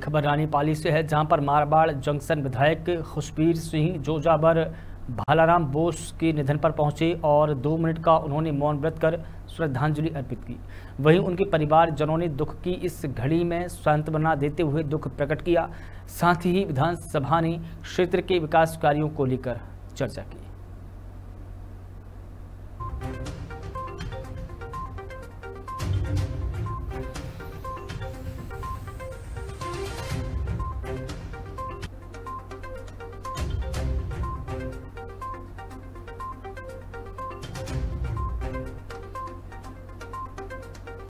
खबर रानीपाली से है, जहाँ पर मारवाड़ जंक्शन विधायक खुशबीर सिंह जोजाबर भालाराम बोस के निधन पर पहुँचे और दो मिनट का उन्होंने मौन व्रत कर श्रद्धांजलि अर्पित की। वहीं उनके परिवारजनों ने दुख की इस घड़ी में सांत्वना देते हुए दुख प्रकट किया। साथ ही विधानसभा ने क्षेत्र के विकास कार्यों को लेकर चर्चा की।